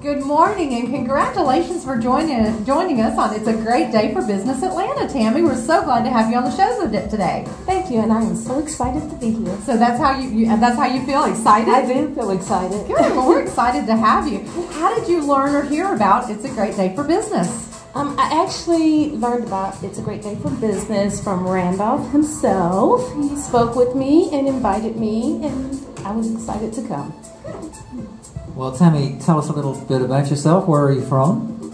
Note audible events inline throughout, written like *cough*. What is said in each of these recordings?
Good morning and congratulations for joining joining us on It's a Great Day for Business Atlanta, Tammy. We're so glad to have you on the show today. Thank you, and I am so excited to be here. So that's how you, you that's how you feel excited. I do feel excited. Good. Well, we're *laughs* excited to have you. How did you learn or hear about It's a Great Day for Business? Um, I actually learned about It's a Great Day for Business from Randolph himself. He spoke with me and invited me, and I was excited to come. Well, Tammy, tell us a little bit about yourself. Where are you from?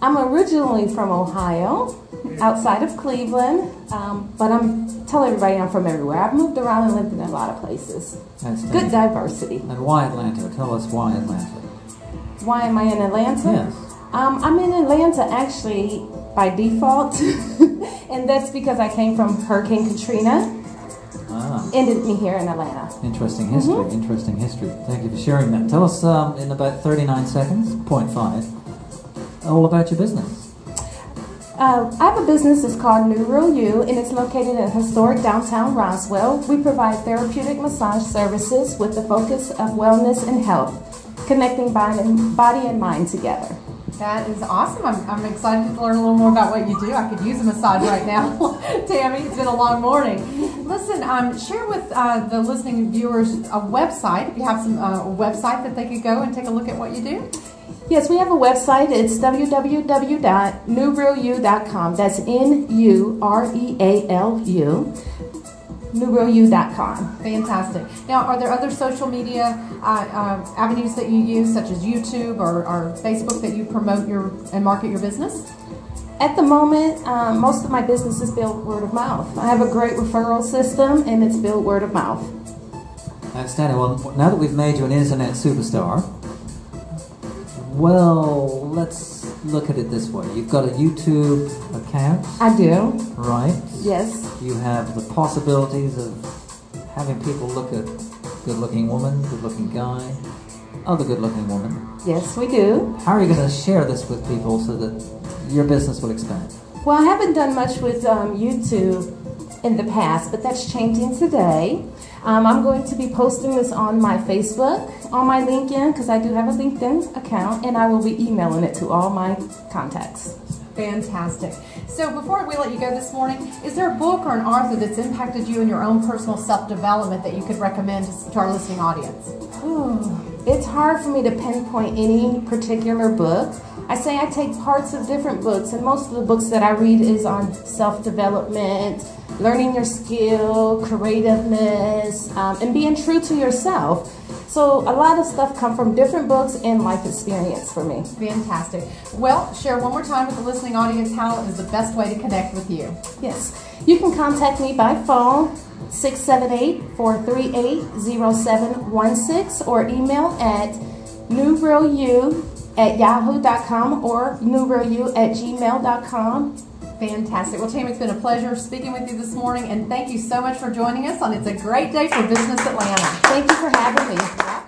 I'm originally from Ohio, outside of Cleveland, um, but I'm tell everybody I'm from everywhere. I've moved around and lived in a lot of places. That's Good diversity. And why Atlanta? Tell us why Atlanta. Why am I in Atlanta? Yes. Um, I'm in Atlanta actually by default, *laughs* and that's because I came from Hurricane Katrina. Ended me here in Atlanta. Interesting history. Mm-hmm. Interesting history. Thank you for sharing that. Tell us um, in about 39 seconds, point five, all about your business. Uh, I have a business. It's called New Real You, and it's located in historic downtown Roswell. We provide therapeutic massage services with the focus of wellness and health, connecting body and mind together. That is awesome. I'm, I'm excited to learn a little more about what you do. I could use a massage right now. *laughs* Tammy, it's been a long morning. Listen, um, share with uh, the listening viewers a website. If you have some uh, website that they could go and take a look at what you do. Yes, we have a website. It's www.nurealu.com. That's N U R E A L U nurealu.com. Fantastic. Now, are there other social media uh, uh, avenues that you use, such as YouTube or, or, Facebook, that you promote your and market your business? At the moment, um, most of my business is built word of mouth. I have a great referral system, and it's built word of mouth. Outstanding. Well, now that we've made you an internet superstar, well, let's look at it this way. You've got a YouTube account. I do. Right. Yes. You have the possibilities of having people look at good-looking woman, good-looking guy, other good-looking woman. Yes, we do. How are you going to share this with people so that your business will expand? Well, I haven't done much with um, YouTube in the past, but that's changing today. Um, I'm going to be posting this on my Facebook, on my LinkedIn, because I do have a LinkedIn account, and I will be emailing it to all my contacts. Fantastic. So before we let you go this morning, is there a book or an author that's impacted you in your own personal self-development that you could recommend to our listening audience? Ooh, it's hard for me to pinpoint any particular book. I say I take parts of different books, and most of the books that I read is on self-development, learning your skill, creativeness, um, and being true to yourself. So a lot of stuff come from different books and life experience for me. Fantastic. Well, share one more time with the listening audience how is the best way to connect with you. Yes. You can contact me by phone 678-438-0716 or email at newrealu at yahoo.com or newrealu at gmail.com. Fantastic. Well, Tammy, it's been a pleasure speaking with you this morning, and thank you so much for joining us on It's a Great Day for Business Atlanta. Thank you for having me.